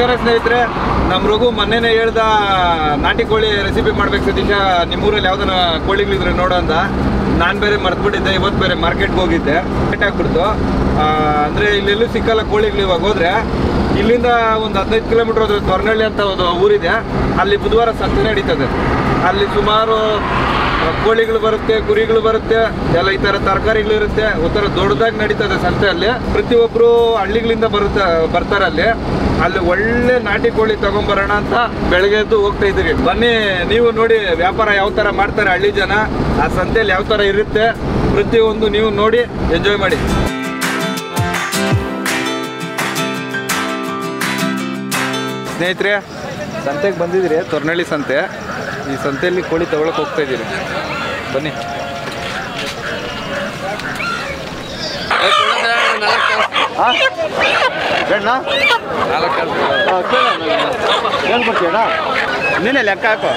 ನಮಸ್ಕಾರ ಸ್ನೇಹಿತರೆ. ನಮ್ಮ ರಘು ಮೊನ್ನೆನೇ ಹೇಳ್ದ ನಾಟಿ ಕೋಳಿ ರೆಸಿಪಿ ಮಾಡ್ಬೇಕು ಸತೀಶ ನಿಮ್ಮೂರಲ್ಲಿ ಯಾವ್ದನ ಕೋಳಿಗಳಿದ್ರೆ ನೋಡೋ ಅಂತ. ನಾನು ಬೇರೆ ಮರ್ತ್ಬಿಟ್ಟಿದ್ದೆ ಇವತ್ತು ಬೇರೆ ಮಾರ್ಕೆಟ್ಗೆ ಹೋಗಿದ್ದೆ. ಲೇಟ್ ಆಗ್ಬಿಡ್ತು ಆ, ಅಂದ್ರೆ ಇಲ್ಲೆಲ್ಲೂ ಸಿಕ್ಕಲ್ಲ ಕೋಳಿಗಳು ಇವಾಗ ಹೋದ್ರೆ. ಇಲ್ಲಿಂದ ಒಂದು ಹದಿನೈದು ಕಿಲೋಮೀಟರ್ ಹೋದ್ರೆ ತೊರ್ನಳ್ಳಿ ಅಂತ ಒಂದು ಊರಿದೆ. ಅಲ್ಲಿ ಬುಧವಾರ ಸಂತೆ ನಡೀತದೆ. ಅಲ್ಲಿ ಸುಮಾರು ಕೋಳಿಗಳು ಬರುತ್ತೆ, ಕುರಿಗಳು ಬರುತ್ತೆ, ಎಲ್ಲ ಈ ತರ ತರಕಾರಿಗಳು ಇರುತ್ತೆ. ಒಂಥರ ದೊಡ್ಡದಾಗಿ ನಡೀತದೆ ಸಂತೆಯಲ್ಲಿ ಪ್ರತಿಯೊಬ್ರು ಹಳ್ಳಿಗಳಿಂದ ಬರುತ್ತೆ, ಬರ್ತಾರೆ ಅಲ್ಲಿ. ಅಲ್ಲಿ ಒಳ್ಳೆ ನಾಟಿ ಕೋಳಿ ತಗೊಂಬರೋಣ ಅಂತ ಬೆಳಗ್ಗೆ ಎದ್ದು ಹೋಗ್ತಾ ಇದ್ದೀರಿ ಬನ್ನಿ, ನೀವು ನೋಡಿ ವ್ಯಾಪಾರ ಯಾವ ತರ ಮಾಡ್ತಾರೆ ಹಳ್ಳಿ ಜನ. ಆ ಸಂತೆಯಲ್ಲಿ ಯಾವ ತರ ಇರುತ್ತೆ. ಪ್ರತಿಯೊಂದು ನೀವು ನೋಡಿ ಎಂಜಾಯ್ ಮಾಡಿ. ಸ್ನೇಹಿತರೆ, ಸಂತೆಗೆ ಬಂದಿದ್ರಿ ತೊರ್ನಳ್ಳಿ ಸಂತೆ. ಈ ಸಂತೆಯಲ್ಲಿ ಕೋಳಿ ತಗೊಳಕ್ ಹೋಗ್ತಾ ಇದ್ದೀನಿ ಬನ್ನಿ. ನೀನೆ ಲೆಕ್ಕ ಹಾಕು.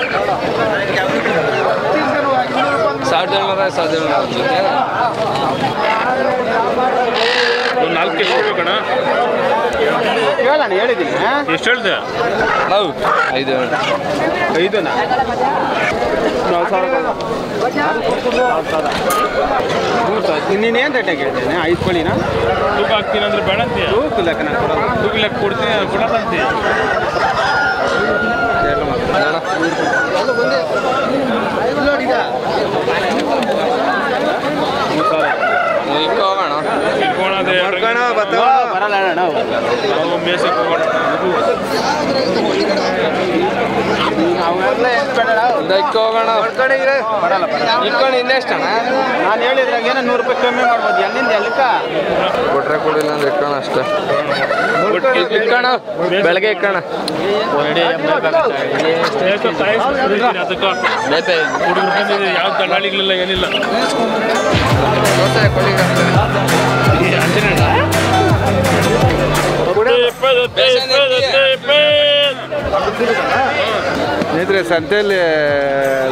ಸಾವಿರದ ಏಳ್ನೂರ ಸಾವಿರದ ಏಳ್ನೂರ ಒಂದು ನಾಲ್ಕು ಕೆಜಿ ಕಣ ಕೇಳೋಣ ಹೇಳಿದ್ದೀನಿ. ಎಷ್ಟು ಹೇಳ್ದೆ? ನಾವು ಐದು ಐದನ? ನೀನೇನು ರೇಟಾಗಿ ಹೇಳ್ತೇನೆ? ಐದು ಕೋಳಿನ? ತೂಕ ಹಾಕ್ತೀನಿ ಅಂದ್ರೆ ಬೇಡ ಅಂತೀಯ? ತೂಕ ಲೆಕ್ಕ ನಾನು ಕೊಡೋದು. ತೂಕ ಲೆಕ್ಕ ಕೊಡ್ತೀನಿ ಅಣ್ಣ ನಾವು ನಾವು ಮೇಸಕ್ಕೆ ಹೋಗೋಣ ಇನ್ನೆಷ್ಟಣ್ಣ ನಾನು ಹೇಳಿದ್ರಾಗ ಏನೋ ನೂರು ರೂಪಾಯಿ ಕಮ್ಮಿ ಮಾಡ್ಬೋದು. ಎಲ್ಲಿಂದ ಎಲ್ಲಿಕ ಕೊಟ್ರೆ ಕೊಡಿಲ್ಲ ಅಂದ್ರೆ ಇಟ್ಕೋಣ ಅಷ್ಟೇ. ಬೆಳಗ್ಗೆ ಬಂದಿದೆ ಯಾವ ದಲ್ಲಾಳಿಗಳಿಲ್ಲ ಏನಿಲ್ಲ. ಕೊಡಿ. ಸ್ನೇಹಿತರೆ ಸಂತೆಯಲ್ಲಿ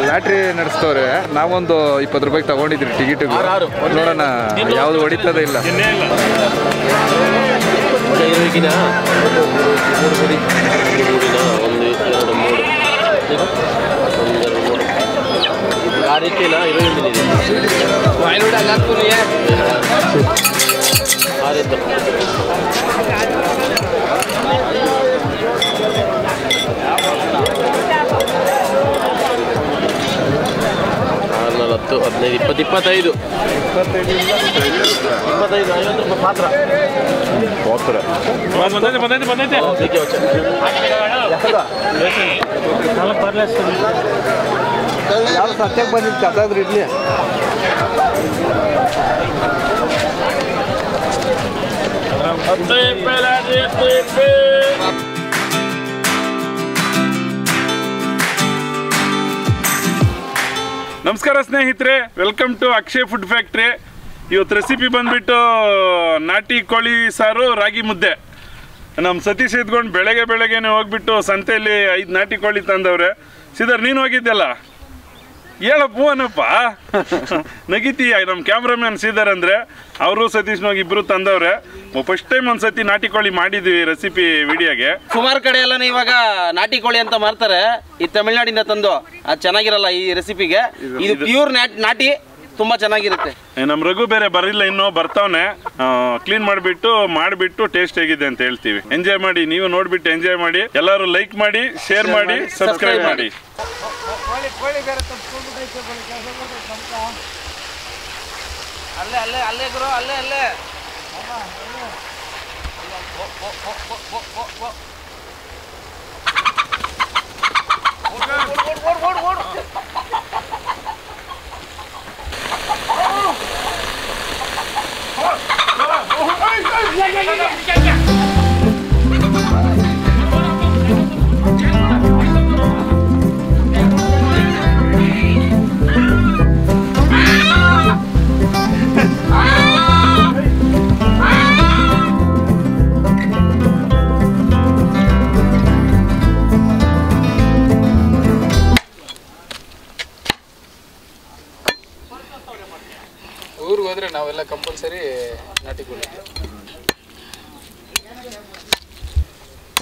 ಲಾಟ್ರಿ ನಡೆಸ್ತವ್ರೆ. ನಾವೊಂದು ಇಪ್ಪತ್ತು ರೂಪಾಯಿ ತಗೊಂಡಿದ್ರಿ ಟಿಕೆಟ್ ನೋಡೋಣ ಯಾವ್ದು ಹೊಡಿತದೇ ಇಲ್ಲ. ಇನ್ನೇ ಇಲ್ಲ ಹತ್ತು ಹದಿನೈದು ಇಪ್ಪತ್ತು ಇಪ್ಪತ್ತೈದು ಇಪ್ಪತ್ತೈದು ಐವತ್ತು ರೂಪಾಯಿ ಮಾತ್ರ ಬಂದೈತೆ ಬಂದೈತೆ ಬಂದೈತೆ ಅದಕ್ಕೆ ವಚ. ಯಾವ ಸತ್ಯಕ್ಕೆ ಬಂದಿದ್ದು ಕಥಾದ್ರಿ ಇಡ್ಲಿ ನಮಸ್ಕಾರ ಸ್ನೇಹಿತರೆ welcome to Akshay food factory ಇವತ್ತು ರೆಸಿಪಿ ಬಂದ್ಬಿಟ್ಟು ನಾಟಿ ಕೋಳಿ ಸಾರು, ರಾಗಿ ಮುದ್ದೆ. ನಮ್ಮ ಸತೀಶ್ ಇದ್ಕೊಂಡು ಬೆಳಗ್ಗೆ ಬೆಳಗ್ಗೆನೆ ಹೋಗ್ಬಿಟ್ಟು ಸಂತೆಯಲ್ಲಿ ಐದು ನಾಟಿ ಕೋಳಿ ತಂದವ್ರೆ. ಸಿದರ್, ನೀನು ಹೋಗಿದ್ದೆಲ್ಲ ಹೇಳಪ್ಪ ಅನ್ನಪ್ಪ. ನಗಿತೀಯ ನಮ್ಮ ಕ್ಯಾಮ್ರಾಮ್ಯಾನ್ ಸೀದರ್ ಅಂದ್ರೆ ಅವರು ಸತೀಶ್ನಾಗ ಇಬ್ರು ತಂದವ್ರೆ. ಫಸ್ಟ್ ಟೈಮ್ ಒಂದ್ಸತಿ ನಾಟಿ ಕೋಳಿ ಮಾಡಿದ್ವಿ ರೆಸಿಪಿ ವಿಡಿಯೋಗೆ. ಸುಮಾರು ಕಡೆ ಎಲ್ಲ ಇವಾಗ ನಾಟಿ ಕೋಳಿ ಅಂತ ಮಾಡ್ತಾರೆ ಈ ತಮಿಳ್ನಾಡಿಂದ ತಂದು ಅದು ಚೆನ್ನಾಗಿರಲ್ಲ ಈ ರೆಸಿಪಿಗೆ ಇದು ಪ್ಯೂರ್ ನಾಟಿ. ತುಂಬಾ ಚೆನ್ನಾಗಿರುತ್ತೆ. ನಮ್ಮ ರಘು ಬೇರೆ ಬರಲಿಲ್ಲ ಇನ್ನು ಬರ್ತಾವನೆ. ಕ್ಲೀನ್ ಮಾಡಿಬಿಟ್ಟು ಮಾಡಿಬಿಟ್ಟು ಟೇಸ್ಟ್ ಹೇಗಿದೆ ಅಂತ ಹೇಳ್ತೀವಿ. ಎಂಜಾಯ್ ಮಾಡಿ ನೀವು ನೋಡ್ಬಿಟ್ಟು ಎಂಜಾಯ್ ಮಾಡಿ ಎಲ್ಲರೂ ಲೈಕ್ ಮಾಡಿ ಶೇರ್ ಮಾಡಿ ಸಬ್ಸ್ಕ್ರೈಬ್ ಮಾಡಿ. ಅಲ್ಲೇ ಅಲ್ಲೇ ಅಲ್ಲೇ ಗುರು ಅಲ್ಲೇ ಅಲ್ಲೇ. ಊರಿಗೆ ಹೋದ್ರೆ ನಾವೆಲ್ಲ ಕಂಪಲ್ಸರಿ ನಾಟಿ ಕೋಳಿ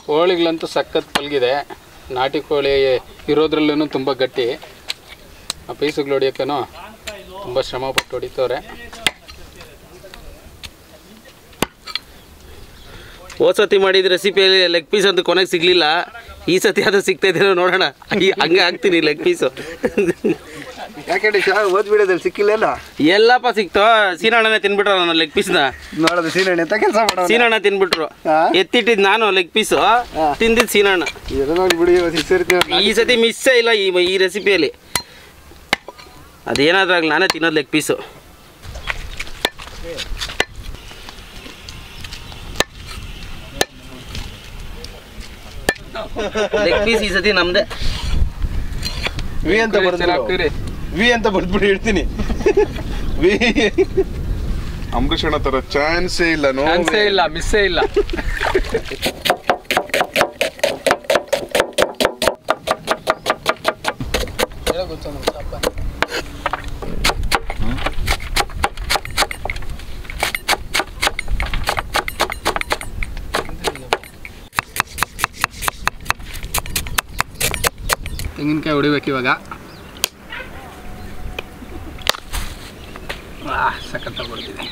ಕೋಳಿಗಳಂತೂ ಸಖತ್ ಪಲ್ಗಿದೆ. ನಾಟಿ ಕೋಳಿ ಇರೋದ್ರಲ್ಲೂ ತುಂಬ ಗಟ್ಟಿ. ಆ ಪೀಸುಗಳು ಹೊಡಿಯೋಕ್ಕೂ ತುಂಬ ಶ್ರಮ ಪಟ್ಟು ಹೊಡಿತವ್ರೆ. ಸತಿ ಮಾಡಿದ ರೆಸಿಪಿಯಲ್ಲಿ ಲೆಗ್ ಪೀಸ್ ಅಂತ ಕೊನೆಗೆ ಸಿಗ್ಲಿಲ್ಲ. ಈ ಸತಿ ಅದು ಸಿಗ್ತಾ ಇದೆಯೋ ನೋಡೋಣ. ಹಂಗೆ ಹಾಕ್ತೀನಿ ಲೆಗ್ ಪೀಸು ಯಾಕೆ ಓದ್ ಬಿಡೋದಲ್ಲಿ ಸಿಕ್ಕಿಲ್ಲ ಎಲ್ಲಪ್ಪ ಸಿಕ್ತೋ. ಸೀನಣ್ಣನೇ ತಿನ್ಬಿಟ್ರು ನಾನು ಲೆಗ್ ಪೀಸ್ನ ನೋಡೋದು ಸೀನಣ್ಣ ಎಂತ ಕೆಲಸ ಮಾಡೋದು ಸೀನಣ್ಣ ತಿನ್ಬಿಟ್ರು? ಎತ್ತಿಟ್ಟಿದ್ ನಾನು ಲೆಗ್ ಪೀಸು ತಿಂದಿದ್ದು ಸೀನಣ್ಣ. ಈ ಸತಿ ಮಿಸ್ಸೇ ಇಲ್ಲ ಈ ಈ ರೆಸಿಪಿಯಲ್ಲಿ ಅದೇನಾದ್ರೂ ಆಗಲಿ ನಾನೇ ತಿನ್ನೋದು ಲೆಗ್ ಪೀಸು ಲೆಗ್ ಪೀಸ್ ಈ ಸತಿ ನಮ್ದೇ. ವಿ ಅಂತ ಬರ್ದು ಹಾಕ್ತೀರಿ ವಿ ಅಂತ ಬರ್ದ್ಬಿಟ್ಟು ಹೇಳ್ತೀನಿ. ವಿ. ಅಂಬರೀಷ್ ಅಣ್ಣ ತರ ಚಾನ್ಸೇ ಇಲ್ಲ ನೋ ಚಾನ್ಸೇ ಇಲ್ಲ ಮಿಸ್ಸೇ ಇಲ್ಲ. ತೆಂಗಿನಕಾಯಿ ಹೊಡಿಬೇಕು ಇವಾಗ. ಹೊಡೆದಿದೆ.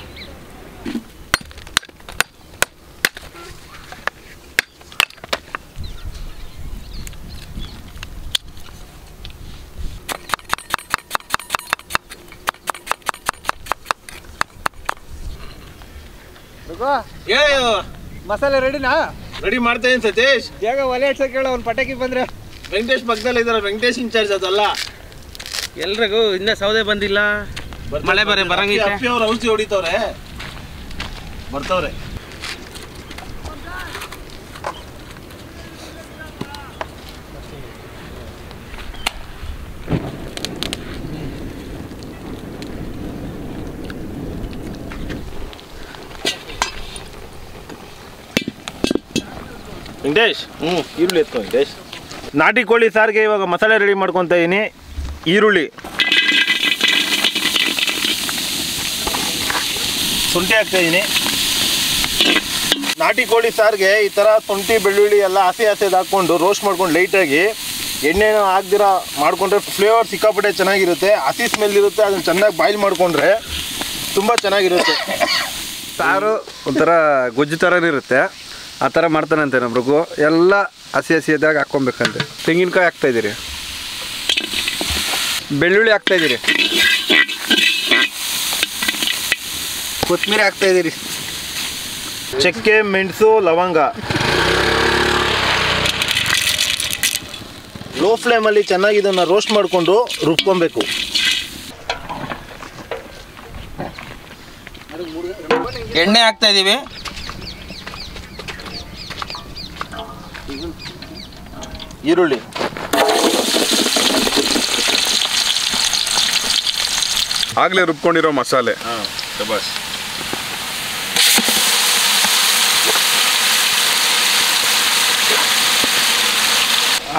ಮಸಾಲೆ ರೆಡಿನಾ? ರೆಡಿ ಮಾಡ್ತಾ ಇದೀನಿ ಸತೀಶ್. ಬೇಗ ಒಲೆ ಇಡ್ಸಕ್ ಹೇಳ ಅವ್ನು ಪಟಾಕಿ ಬಂದ್ರೆ. ವೆಂಕಟೇಶ್ ಪಕ್ಕದಲ್ಲಿ ಇದಾರೆ ವೆಂಕಟೇಶ್ ಇನ್ಚಾರ್ಜ್ ಅದಲ್ಲ. ಎಲ್ರಿಗೂ ಇನ್ನ ಸೌದೆ ಬಂದಿಲ್ಲ. ಮಳೆ ಬರೆ ಬರಂಗಿಲ್ಲ ಅವ್ರ ಔಷಧಿ ಹೊಡಿತವ್ರೆ. ಬರ್ತವ್ರೆ. ವೆಂಕಟೇಶ್. ಹ್ಞೂ ಈರುಳ್ಳಿ ಎತ್ಕೊ ವೆಂಕಟೇಶ್. ನಾಟಿ ಕೋಳಿ ಸಾರಿಗೆ ಇವಾಗ ಮಸಾಲೆ ರೆಡಿ ಮಾಡ್ಕೊತ ಇದೀನಿ. ಈರುಳ್ಳಿ. ಶುಂಠಿ ಹಾಕ್ತಾ ಇದೀನಿ. ನಾಟಿ ಕೋಳಿ ಸಾರಿಗೆ ಈ ಥರ ಶುಂಠಿ, ಬೆಳ್ಳುಳ್ಳಿ ಎಲ್ಲ ಹಸಿ ಹಸಿದು ಹಾಕ್ಕೊಂಡು ರೋಸ್ಟ್ ಮಾಡ್ಕೊಂಡು ಲೈಟಾಗಿ ಎಣ್ಣೆನ ಹಾಕ್ದಿರ ಮಾಡಿಕೊಂಡ್ರೆ ಫ್ಲೇವರ್ ಸಿಕ್ಕಾಪಟ್ಟೆ ಚೆನ್ನಾಗಿರುತ್ತೆ. ಹಸಿ ಸ್ಮೆಲ್ ಇರುತ್ತೆ, ಅದನ್ನು ಚೆನ್ನಾಗಿ ಬಾಯ್ಲ್ ಮಾಡಿಕೊಂಡ್ರೆ ತುಂಬ ಚೆನ್ನಾಗಿರುತ್ತೆ. ಸಾರು ಒಂಥರ ಗೊಜ್ಜು ಥರನೇ ಇರುತ್ತೆ. ಆ ಥರ ಮಾಡ್ತಾನಂತೆ ನಮ್ಮ ರಘು. ಎಲ್ಲ ಹಸಿ ಹಸಿಯದಾಗ ಹಾಕ್ಕೊಬೇಕಂತೆ. ತೆಂಗಿನಕಾಯಿ ಹಾಕ್ತಾ ಇದ್ದೀರಿ. ಬೆಳ್ಳುಳ್ಳಿ ಹಾಕ್ತಾ ಇದ್ದೀರಿ ಕೊತ್ತಂಬರಿ ಹಾಕ್ತಾ ಇದ್ದೀರಿ. ಚಕ್ಕೆ ಮೆಣಸು ಲವಂಗ. ಲೋ ಫ್ಲೇಮಲ್ಲಿ ಚೆನ್ನಾಗಿ ಇದನ್ನು ರೋಸ್ಟ್ ಮಾಡಿಕೊಂಡು ರುಬ್ಕೊಬೇಕು. ಎಣ್ಣೆ ಹಾಕ್ತಾ ಇದ್ದೀವಿ ಈರುಳ್ಳಿ. ಆಗಲೇ ರುಬ್ಕೊಂಡಿರೋ ಮಸಾಲೆ.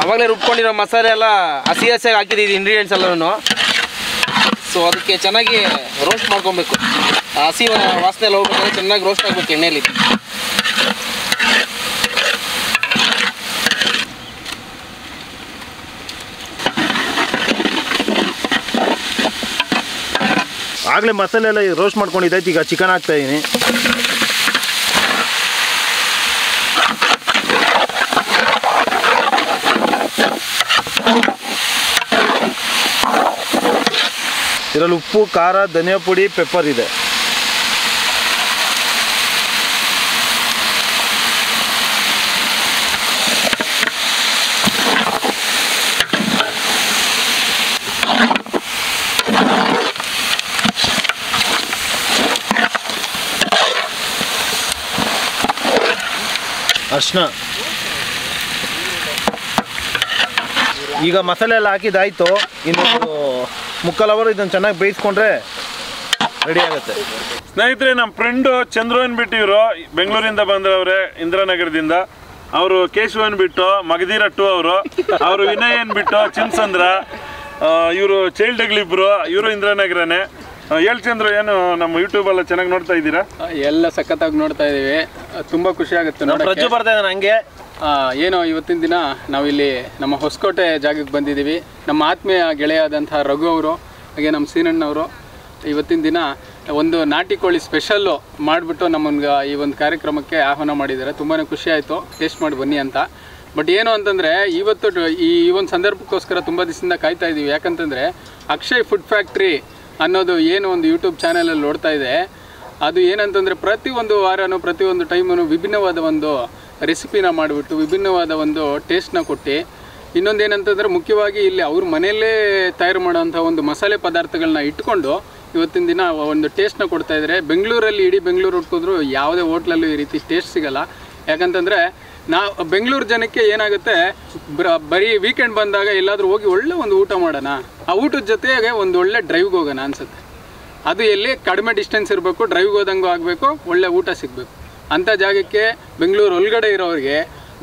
ಆವಾಗಲೇ ರುಬ್ಕೊಂಡಿರೋ ಮಸಾಲೆ ಎಲ್ಲ ಹಸಿ ಹಸಿಯಾಗಿ ಹಾಕಿದ್ದೀವಿ ಇಂಗ್ರೀಡಿಯೆಂಟ್ಸ್ ಎಲ್ಲನೂ. ಸೊ ಅದಕ್ಕೆ ಚೆನ್ನಾಗಿ ರೋಸ್ಟ್ ಮಾಡ್ಕೊಬೇಕು. ಹಸಿ ವಾಸನೆ ಎಲ್ಲ ಹೋಗ್ಬೇಕಾದ್ರೆ ಚೆನ್ನಾಗಿ ರೋಸ್ಟ್ ಆಗಬೇಕು ಎಣ್ಣೆಯಲ್ಲಿ. ಆಗಲೇ ಮಸಾಲೆ ಎಲ್ಲ ರೋಸ್ಟ್ ಮಾಡ್ಕೊಂಡಿದ್ದೈತೆ ಈಗ ಚಿಕನ್ ಹಾಕ್ತಾ ಇದರಲ್ಲಿ ಉಪ್ಪು ಖಾರ ಧನಿಯಾ ಪುಡಿ ಪೆಪ್ಪರ್ ಇದೆ. ಅರ್ಶಿನ. ಈಗ ಮಸಾಲೆ ಎಲ್ಲ ಹಾಕಿದಾಯ್ತು. ಇನ್ನೊಂದು ಮುಕ್ಕಾಲು ಅವರು ಇದನ್ನ ಚೆನ್ನಾಗಿ ಬೇಯಿಸ್ಕೊಂಡ್ರೆ ರೆಡಿ ಆಗುತ್ತೆ. ಸ್ನೇಹಿತರೆ ನಮ್ಮ ಫ್ರೆಂಡು ಚಂದ್ರು ಬಿಟ್ಟು ಇವರು ಬೆಂಗಳೂರಿಂದ ಬಂದ್ರವ್ರೆ ಇಂದಿರಾನಗರದಿಂದ. ಅವರು ಕೇಶವನ್ ಬಿಟ್ಟು ಮಗದಿರಟ್ಟು ಟು ಅವರು ಅವರು ವಿನಯ್ ಬಿಟ್ಟು ಚಿನ್ಸಂದ್ರ ಇವರು ಚೈಲ್ಡ್ ಇಬ್ರು ಇವರು ಇಂದಿರಾನಗರನೇ. ಹೇಳಿ ಚಂದ್ರ ಚಂದ್ರು ಏನು ನಮ್ಮ ಯೂಟ್ಯೂಬ್ ಎಲ್ಲ ಚೆನ್ನಾಗಿ ನೋಡ್ತಾ ಇದ್ದೀರಾ? ಎಲ್ಲ ಸಖತ್ತಾಗಿ ನೋಡ್ತಾ ಇದೀವಿ. ತುಂಬಾ ಖುಷಿ ಆಗುತ್ತೆ ಪ್ರಜ್ಜು ಬರ್ತಾ ಇದ್ದಾನೆ ಹಂಗೆ. ಏನೋ ಇವತ್ತಿನ ದಿನ ನಾವಿಲ್ಲಿ ನಮ್ಮ ಹೊಸಕೋಟೆ ಜಾಗಕ್ಕೆ ಬಂದಿದ್ದೀವಿ. ನಮ್ಮ ಆತ್ಮೀಯ ಗೆಳೆಯಾದಂಥ ರಘು ಅವರು, ಹಾಗೆ ನಮ್ಮ ಸೀನಣ್ಣವರು ಇವತ್ತಿನ ದಿನ ಒಂದು ನಾಟಿ ಕೋಳಿ ಸ್ಪೆಷಲ್ಲು ಮಾಡಿಬಿಟ್ಟು ನಮ್ಮನ್ಗೆ ಈ ಒಂದು ಕಾರ್ಯಕ್ರಮಕ್ಕೆ ಆಹ್ವಾನ ಮಾಡಿದ್ದಾರೆ. ತುಂಬಾ ಖುಷಿ ಆಯಿತು. ಟೇಸ್ಟ್ ಮಾಡಿ ಬನ್ನಿ ಅಂತ. ಬಟ್ ಏನು ಅಂತಂದರೆ, ಇವತ್ತು ಈ ಒಂದು ಸಂದರ್ಭಕ್ಕೋಸ್ಕರ ತುಂಬ ದಿವಸದಿಂದ ಕಾಯ್ತಾ ಇದ್ದೀವಿ. ಯಾಕಂತಂದರೆ, ಅಕ್ಷಯ್ ಫುಡ್ ಫ್ಯಾಕ್ಟ್ರಿ ಅನ್ನೋದು ಏನು ಒಂದು ಯೂಟ್ಯೂಬ್ ಚಾನಲಲ್ಲಿ ನೋಡ್ತಾ ಇದೆ. ಅದು ಏನಂತಂದರೆ ಪ್ರತಿಯೊಂದು ವಾರನೂ ಪ್ರತಿಯೊಂದು ಟೈಮೂ ವಿಭಿನ್ನವಾದ ಒಂದು ರೆಸಿಪಿನ ಮಾಡಿಬಿಟ್ಟು ವಿಭಿನ್ನವಾದ ಒಂದು ಟೇಸ್ಟ್ನ ಕೊಟ್ಟು ಇನ್ನೊಂದು ಏನಂತಂದರೆ ಮುಖ್ಯವಾಗಿ ಇಲ್ಲಿ ಅವ್ರ ಮನೆಯಲ್ಲೇ ತಯಾರು ಮಾಡೋಂಥ ಒಂದು ಮಸಾಲೆ ಪದಾರ್ಥಗಳನ್ನ ಇಟ್ಕೊಂಡು ಇವತ್ತಿನ ದಿನ ಒಂದು ಟೇಸ್ಟ್ನ ಕೊಡ್ತಾ ಇದ್ದಾರೆ. ಬೆಂಗಳೂರಲ್ಲಿ ಇಡೀ ಬೆಂಗಳೂರು ಹುಡ್ಕಿದ್ರು ಯಾವುದೇ ಹೋಟ್ಲಲ್ಲೂ ಈ ರೀತಿ ಟೇಸ್ಟ್ ಸಿಗಲ್ಲ. ಯಾಕಂತಂದರೆ ನಾ ಬೆಂಗಳೂರು ಜನಕ್ಕೆ ಏನಾಗುತ್ತೆ, ಬರೀ ವೀಕೆಂಡ್ ಬಂದಾಗ ಎಲ್ಲಾದರೂ ಹೋಗಿ ಒಳ್ಳೆ ಒಂದು ಊಟ ಮಾಡೋಣ. ಆ ಊಟದ ಜೊತೆಗೆ ಒಂದು ಒಳ್ಳೆ ಡ್ರೈವ್ಗೆ ಹೋಗೋಣ ಅನ್ಸುತ್ತೆ. ಅದು ಎಲ್ಲಿ ಕಡಿಮೆ ಡಿಸ್ಟೆನ್ಸ್ ಇರಬೇಕು ಡ್ರೈವ್ಗೆ ಹೋದಂಗೂ ಆಗಬೇಕು, ಒಳ್ಳೆ ಊಟ ಸಿಗಬೇಕು. ಅಂಥ ಜಾಗಕ್ಕೆ ಬೆಂಗಳೂರು ಒಳಗಡೆ ಇರೋರಿಗೆ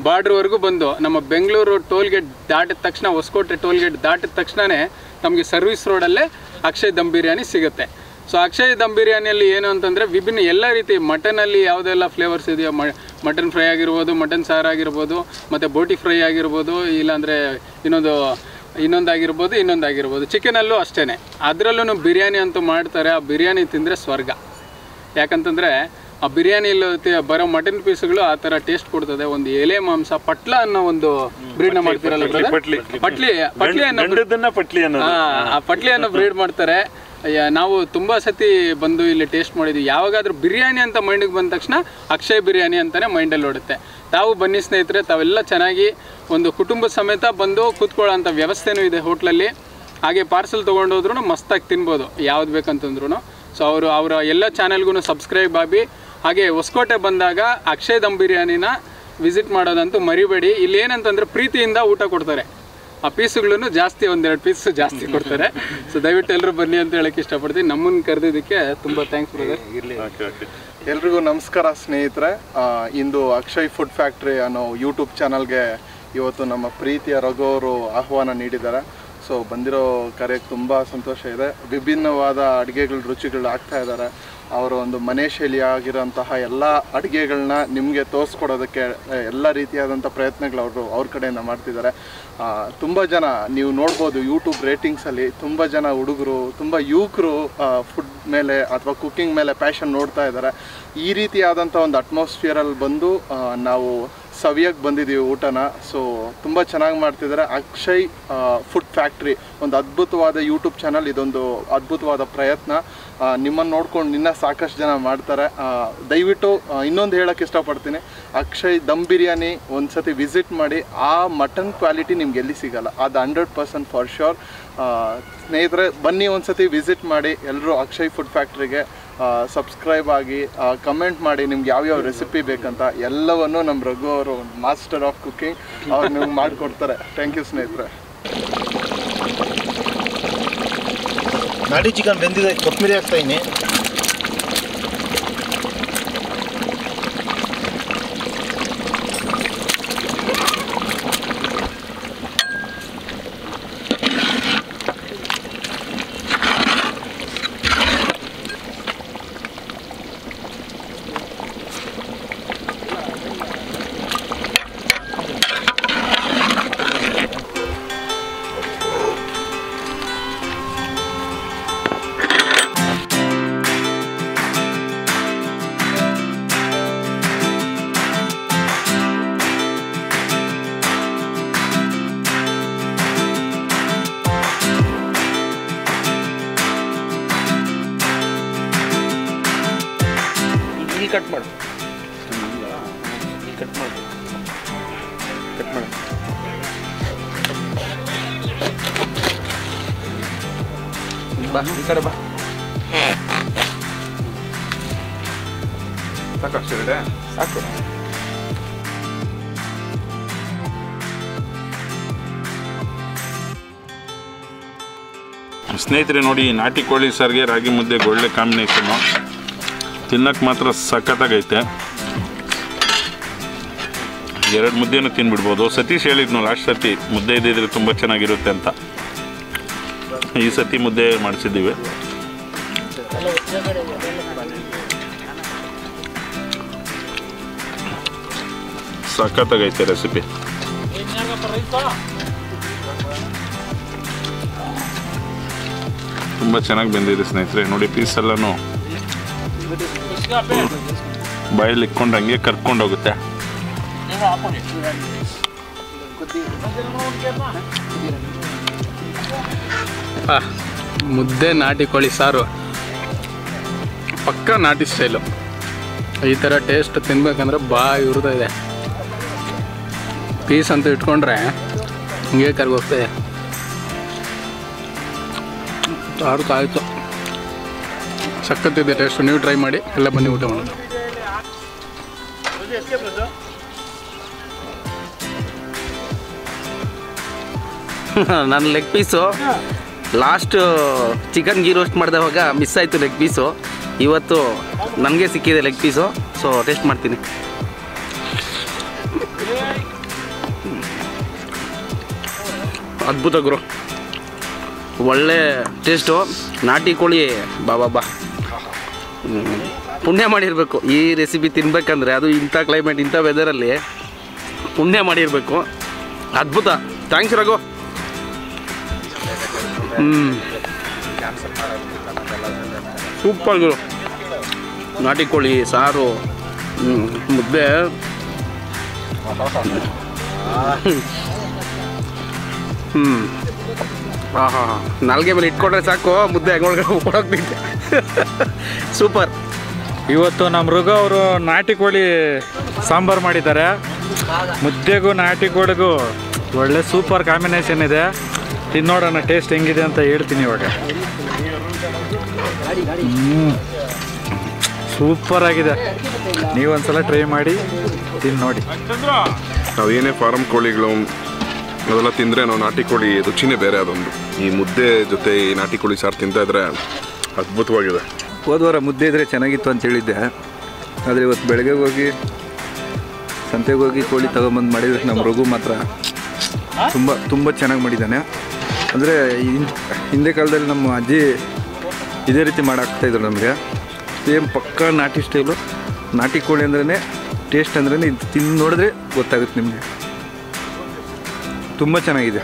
ಬಾರ್ಡ್ರ್ವರೆಗೂ ಬಂದು ನಮ್ಮ ಬೆಂಗಳೂರು ಟೋಲ್ ಗೇಟ್ ದಾಟಿದ ತಕ್ಷಣ, ಹೊಸಕೋಟೆ ಟೋಲ್ ಗೇಟ್ ದಾಟಿದ ತಕ್ಷಣವೇ ನಮಗೆ ಸರ್ವಿಸ್ ರೋಡಲ್ಲೇ ಅಕ್ಷಯ್ ದಮ್ ಬಿರಿಯಾನಿ ಸಿಗುತ್ತೆ. ಸೊ ಅಕ್ಷಯ್ ದಮ್ ಬಿರಿಯಾನಿಯಲ್ಲಿ ಏನು ಅಂತಂದರೆ ವಿಭಿನ್ನ ಎಲ್ಲ ರೀತಿ ಮಟನಲ್ಲಿ ಯಾವುದೆಲ್ಲ ಫ್ಲೇವರ್ಸ್ ಇದೆಯೋ ಮಟನ್ ಫ್ರೈ ಆಗಿರ್ಬೋದು ಮಟನ್ ಸಾರು ಆಗಿರ್ಬೋದು, ಮತ್ತು ಬೋಟಿ ಫ್ರೈ ಆಗಿರ್ಬೋದು, ಇಲ್ಲಾಂದರೆ ಇನ್ನೊಂದು, ಇನ್ನೊಂದಾಗಿರ್ಬೋದು ಇನ್ನೊಂದಾಗಿರ್ಬೋದು. ಚಿಕನಲ್ಲೂ ಅಷ್ಟೇ ಅದರಲ್ಲೂ ಬಿರಿಯಾನಿ ಅಂತೂ ಮಾಡ್ತಾರೆ. ಆ ಬಿರಿಯಾನಿ ತಿಂದರೆ ಸ್ವರ್ಗ. ಯಾಕಂತಂದರೆ ಆ ಬಿರಿಯಾನಿಯಲ್ಲಿ ಬರೋ ಮಟನ್ ಪೀಸ್ಗಳು ಆ ತರ ಟೇಸ್ಟ್ ಕೊಡ್ತದೆ. ಒಂದು ಎಲೆ ಮಾಂಸ ಪಟ್ಲ ಅನ್ನೋ ಒಂದು ಬ್ರೀಡ್ನ ಮಾಡ್ತಿರಲ್ಲ? ಪಟ್ಲಿ. ಪಟ್ಲಿ ಅನ್ನೋ ಗಂಡದನ್ನ ಪಟ್ಲಿ ಆ, ಪಟ್ಲಿ ಪಟ್ಲಿಯನ್ನು ಬ್ರೀಡ್ ಮಾಡ್ತಾರೆ. ಅಯ್ಯ, ನಾವು ತುಂಬಾ ಸತಿ ಬಂದು ಇಲ್ಲಿ ಟೇಸ್ಟ್ ಮಾಡಿದ್ವಿ. ಯಾವಾಗಾದ್ರೂ ಬಿರಿಯಾನಿ ಅಂತ ಮೈಂಡಿಗೆ ಬಂದ ತಕ್ಷಣ ಅಕ್ಷಯ್ ಬಿರಿಯಾನಿ ಅಂತಾನೆ ಮೈಂಡಲ್ಲಿ ಓಡುತ್ತೆ. ತಾವು ಬನ್ನಿ ಸ್ನೇಹಿತರೆ ತಾವೆಲ್ಲ ಚೆನ್ನಾಗಿ ಒಂದು ಕುಟುಂಬ ಸಮೇತ ಬಂದು ಕೂತ್ಕೊಳ್ಳೋಂಥ ವ್ಯವಸ್ಥೆನೂ ಇದೆ ಹೋಟ್ಲಲ್ಲಿ ಹಾಗೆ ಪಾರ್ಸೆಲ್ ತೊಗೊಂಡೋದ್ರೂ ಮಸ್ತಾಗಿ ತಿನ್ಬೋದು. ಯಾವ್ದು ಬೇಕಂತಂದ್ರೂ ಸೊ ಅವರು ಅವರ ಎಲ್ಲ ಚಾನೆಲ್ಗೂ ಸಬ್ಸ್ಕ್ರೈಬ್ ಆಗಿ, ಹಾಗೆ ಹೊಸಕೋಟೆ ಬಂದಾಗ ಅಕ್ಷಯ್ ದಮ್ ಬಿರಿಯಾನಿನ ವಿಸಿಟ್ ಮಾಡೋದಂತೂ ಮರಿಬೇಡಿ. ಇಲ್ಲಿ ಏನಂತಂದ್ರೆ ಪ್ರೀತಿಯಿಂದ ಊಟ ಕೊಡ್ತಾರೆ. ಆ ಪೀಸುಗಳನ್ನು ಜಾಸ್ತಿ, ಒಂದೆರಡು ಪೀಸ್ ಜಾಸ್ತಿ ಕೊಡ್ತಾರೆ. ಸೊ ದಯವಿಟ್ಟು ಎಲ್ಲರೂ ಬನ್ನಿ ಅಂತ ಹೇಳಕ್ಕೆ ಇಷ್ಟಪಡ್ತೀನಿ. ನಮ್ಮನ್ನು ಕರೆದಿದ್ದಕ್ಕೆ ತುಂಬ ಥ್ಯಾಂಕ್ಸ್ ಬ್ರದರ್ ಓಕೆ ಎಲ್ರಿಗೂ ನಮಸ್ಕಾರ, ಸ್ನೇಹಿತರೆ. ಇಂದು ಅಕ್ಷಯ್ ಫುಡ್ ಫ್ಯಾಕ್ಟ್ರಿ ಅನ್ನೋ ಯೂಟ್ಯೂಬ್ ಚಾನಲ್ಗೆ ಇವತ್ತು ನಮ್ಮ ಪ್ರೀತಿಯ ರಘು ಅವರು ಆಹ್ವಾನ ನೀಡಿದ್ದಾರೆ. ಸೊ ಬಂದಿರೋ ಕಾರ್ಯಕ್ಕೆ ತುಂಬ ಸಂತೋಷ ಇದೆ. ವಿಭಿನ್ನವಾದ ಅಡುಗೆಗಳ, ರುಚಿಗಳು ಆಗ್ತಾ ಇದ್ದಾರೆ. ಅವರ ಒಂದು ಮನೆ ಶೈಲಿ ಆಗಿರೋಂತಹ ಎಲ್ಲ ಅಡುಗೆಗಳನ್ನ ನಿಮಗೆ ತೋರಿಸ್ಕೊಡೋದಕ್ಕೆ ಎಲ್ಲ ರೀತಿಯಾದಂಥ ಪ್ರಯತ್ನಗಳು ಅವರು, ಅವ್ರ ಕಡೆಯಿಂದ ಮಾಡ್ತಿದ್ದಾರೆ. ತುಂಬ ಜನ ನೀವು ನೋಡ್ಬೋದು ಯೂಟ್ಯೂಬ್ ರೇಟಿಂಗ್ಸಲ್ಲಿ ತುಂಬ ಜನ ಹುಡುಗರು, ತುಂಬ ಯುವಕರು ಫುಡ್ ಮೇಲೆ ಅಥವಾ ಕುಕ್ಕಿಂಗ್ ಮೇಲೆ ಪ್ಯಾಷನ್ ನೋಡ್ತಾ ಇದ್ದಾರೆ. ಈ ರೀತಿಯಾದಂಥ ಒಂದು ಅಟ್ಮಾಸ್ಫಿಯರಲ್ಲಿ ಬಂದು ನಾವು ಸವಿಯಕ್ಕೆ ಬಂದಿದ್ದೀವಿ ಊಟನ. ಸೊ ತುಂಬ ಚೆನ್ನಾಗಿ ಮಾಡ್ತಿದ್ದಾರೆ ಅಕ್ಷಯ್ ಫುಡ್ ಫ್ಯಾಕ್ಟ್ರಿ ಒಂದು ಅದ್ಭುತವಾದ ಯೂಟ್ಯೂಬ್ ಚಾನಲ್ ಇದೊಂದು ಅದ್ಭುತವಾದ ಪ್ರಯತ್ನ. ನಿಮ್ಮನ್ನು ನೋಡ್ಕೊಂಡು ನಿನ್ನ ಸಾಕಷ್ಟು ಜನ ಮಾಡ್ತಾರೆ. ದಯವಿಟ್ಟು ಇನ್ನೊಂದು ಹೇಳೋಕ್ಕೆ ಇಷ್ಟಪಡ್ತೀನಿ. ಅಕ್ಷಯ್ ದಮ್ ಬಿರಿಯಾನಿ ಒಂದು ಸತಿ ವಿಸಿಟ್ ಮಾಡಿ, ಆ ಮಟನ್ ಕ್ವಾಲಿಟಿ ನಿಮ್ಗೆ ಎಲ್ಲಿ ಸಿಗಲ್ಲ. ಅದು ಹಂಡ್ರೆಡ್ ಪರ್ಸೆಂಟ್ ಫಾರ್ ಶ್ಯೂರ್ ಸ್ನೇಹಿತರೆ, ಬನ್ನಿ ಒಂದು ಸತಿ ವಿಸಿಟ್ ಮಾಡಿ ಎಲ್ಲರೂ ಅಕ್ಷಯ್ ಫುಡ್ ಫ್ಯಾಕ್ಟ್ರಿಗೆ ಸಬ್ಸ್ಕ್ರೈಬ್ ಆಗಿ ಕಮೆಂಟ್ ಮಾಡಿ ನಿಮ್ಗೆ ಯಾವ್ಯಾವ ರೆಸಿಪಿ ಬೇಕಂತ ಎಲ್ಲವನ್ನು ನಮ್ಮ ರಘು ಅವರು ಮಾಸ್ಟರ್ ಆಫ್ ಕುಕಿಂಗ್ ಅವ್ರು ನಿಮ್ಗೆ ಮಾಡಿಕೊಡ್ತಾರೆ. ಥ್ಯಾಂಕ್ ಯು ಸ್ನೇಹಿತರೆ. ನಾಡಿ ಚಿಕನ್ ಬೆಂದಿದೆ, ಕೊತ್ತಂಬರಿ ಹಾಕ್ತಾ ಬಾ ಈ ಕಡೆ ಬಾ. ಸಾಕಷ್ಟು ಸಾಕು. ಸ್ನೇಹಿತರೆ ನೋಡಿ ನಾಟಿ ಕೋಳಿ ಸಾರಿಗೆ ರಾಗಿ ಮುದ್ದೆ ಒಳ್ಳೆ ಕಾಂಬಿನೇಷನ್ನು ತಿನ್ನಕ್ಕೆ ಮಾತ್ರ ಸಖತ್ತಾಗೈತೆ. ಎರಡು ಮುದ್ದೆನೂ ತಿನ್ಬಿಡ್ಬೋದು. ಸತೀಶ್ ಹೇಳಿದ್ನು ಲಾಸ್ಟ್ ಸತಿ ಮುದ್ದೆ ಇದ್ದಿದ್ರೆ ತುಂಬ ಚೆನ್ನಾಗಿರುತ್ತೆ ಅಂತ. ಈ ಸತಿ ಮುದ್ದೆ ಮಾಡಿಸಿದ್ದೀವಿ. ಸಖತ್ತಾಗೈತೆ ರೆಸಿಪಿ ತುಂಬ ಚೆನ್ನಾಗಿ ಬಂದಿದೆ ಸ್ನೇಹಿತರೆ. ನೋಡಿ ಪೀಸ್ ಎಲ್ಲನೂ ಬಾಯಲ್ಲಿ ಇಕ್ಕೊಂಡು ಹಂಗೆ ಕರ್ಕೊಂಡು ಹೋಗುತ್ತೆ. ಮುದ್ದೆ ನಾಟಿ ಕೋಳಿ ಸಾರು. ಪಕ್ಕ ನಾಟಿ ಸ್ಟೈಲು ಈ ಥರ ಟೇಸ್ಟ್ ತಿನ್ಬೇಕಂದ್ರೆ ಬಾಯಿ ಇದೆ. ಪೀಸ್ ಅಂತ ಇಟ್ಕೊಂಡ್ರೆ ಹಿಂಗೆ ಕರ್ಗೋಗ್ತದೆ. ಸಾರು ಕಾಯ್ತು ಸಖತ್ತಿದೆ ಟೇಸ್ಟು ನೀವು ಟ್ರೈ ಮಾಡಿ, ಎಲ್ಲ ಬನ್ನಿ ಊಟ ಮಾಡೋದು. ನನ್ನ leg piece last chicken ghee roast ಮಾಡಿದವಾಗ miss ಆಯಿತು ಲೆಗ್ ಪೀಸು ಇವತ್ತು ನನಗೆ ಸಿಕ್ಕಿದೆ ಲೆಗ್ ಪೀಸು ಸೊ ಟೇಸ್ಟ್ ಮಾಡ್ತೀನಿ. ಅದ್ಭುತ ಗುರು. ಒಳ್ಳೆ ಟೇಸ್ಟು ನಾಟಿ ಕೋಳಿ ಬಾ ಬಾ. ಪುಣ್ಯ ಮಾಡಿರಬೇಕು. ಈ ರೆಸಿಪಿ ತಿನ್ಬೇಕಂದ್ರೆ ಅದು ಇಂಥ ಕ್ಲೈಮೇಟ್ ಇಂಥ ವೆದರಲ್ಲಿ ಪುಣ್ಯ ಮಾಡಿರಬೇಕು. ಅದ್ಭುತ. ಥ್ಯಾಂಕ್ಸ್ ರಘು. ಹ್ಞೂ ಸೂಪರ್ ಗುರು. ನಾಟಿ ಕೋಳಿ ಸಾರು ಮುದ್ದೆ. ಹ್ಞೂ ಹಾಂ ಹಾಂ ಹಾಂ ನಾಲ್ಗೆ ಮೇಲೆ ಇಟ್ಕೊಂಡ್ರೆ ಸಾಕು ಮುದ್ದೆ ಹಂಗೊಳಗೆ ಹೋಗ್ಬಿಟ್ಟೆ ಸೂಪರ್. ಇವತ್ತು ನಮ್ಮ ಮೃಗ ಅವರು ನಾಟಿ ಕೋಳಿ ಸಾಂಬಾರು ಮಾಡಿದ್ದಾರೆ. ಮುದ್ದೆಗೂ ನಾಟಿ ಕೋಳಿಗೂ ಒಳ್ಳೆ ಸೂಪರ್ ಕಾಂಬಿನೇಷನ್ ಇದೆ. ತಿನ್ನೋಡೋಣ ಟೇಸ್ಟ್ ಹೆಂಗಿದೆ ಅಂತ ಹೇಳ್ತೀನಿ ಇವಾಗ. ಸೂಪರ್ ಆಗಿದೆ. ನೀವೊಂದ್ಸಲ ಟ್ರೈ ಮಾಡಿ ತಿಂದು ನೋಡಿ. ನಾವು ಏನೇ ಫಾರಮ್ ಕೋಳಿಗಳು. ಅದೆಲ್ಲ ತಿಂದರೆ ನಾವು ನಾಟಿ ಕೋಳಿ ರುಚಿನೇ ಬೇರೆ ಅದೊಂದು. ಈ ಮುದ್ದೆ ಜೊತೆ ಈ ನಾಟಿ ಕೋಳಿ ಸಾರು ತಿಂತಾ ಇದ್ರೆ ಅದ್ಭುತವಾಗಿದೆ. ಹೋದ ವಾರ ಮುದ್ದೆ ಇದ್ರೆ ಚೆನ್ನಾಗಿತ್ತು ಅಂತ ಹೇಳಿದ್ದೆ. ಆದರೆ ಇವತ್ತು ಬೆಳಗ್ಗೆ ಹೋಗಿ ಸಂತೆಗೆ ಹೋಗಿ ಕೋಳಿ ತಗೊಂಬಂದು ಮಾಡಿದ್ರೆ ನಮ್ಮ ರಘು ಮಾತ್ರ ತುಂಬ ತುಂಬ ಚೆನ್ನಾಗಿ ಮಾಡಿದ್ದಾನೆ. ಅಂದರೆ ಹಿಂದೆ ಕಾಲದಲ್ಲಿ ನಮ್ಮ ಅಜ್ಜಿ ಇದೇ ರೀತಿ ಮಾಡಾಕ್ತಾಯಿದ್ರು ನಮಗೆ. ಸೇಮ್ ಪಕ್ಕ ನಾಟಿ ಸ್ಟೈಲು, ನಾಟಿ ಕೋಳಿ ಅಂದ್ರೇ ಟೇಸ್ಟ್ ಅಂದ್ರೇ ಇದು ತಿಂದು ನೋಡಿದ್ರೆ ಗೊತ್ತಾಗುತ್ತೆ ನಿಮಗೆ. ತುಂಬ ಚೆನ್ನಾಗಿದೆ.